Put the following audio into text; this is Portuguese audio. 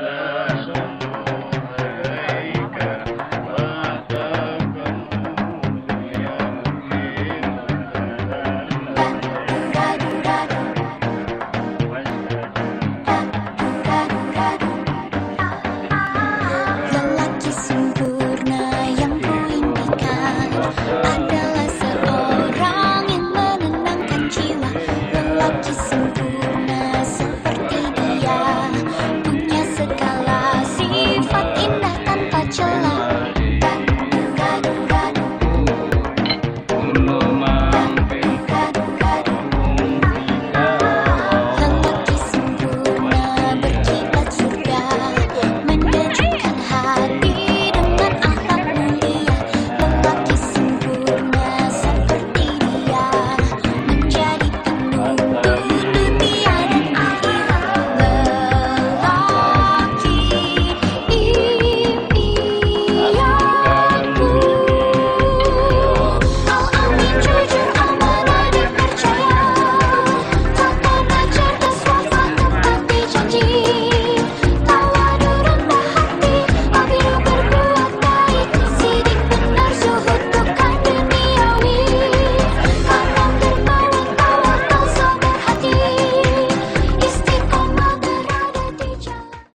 Shanam.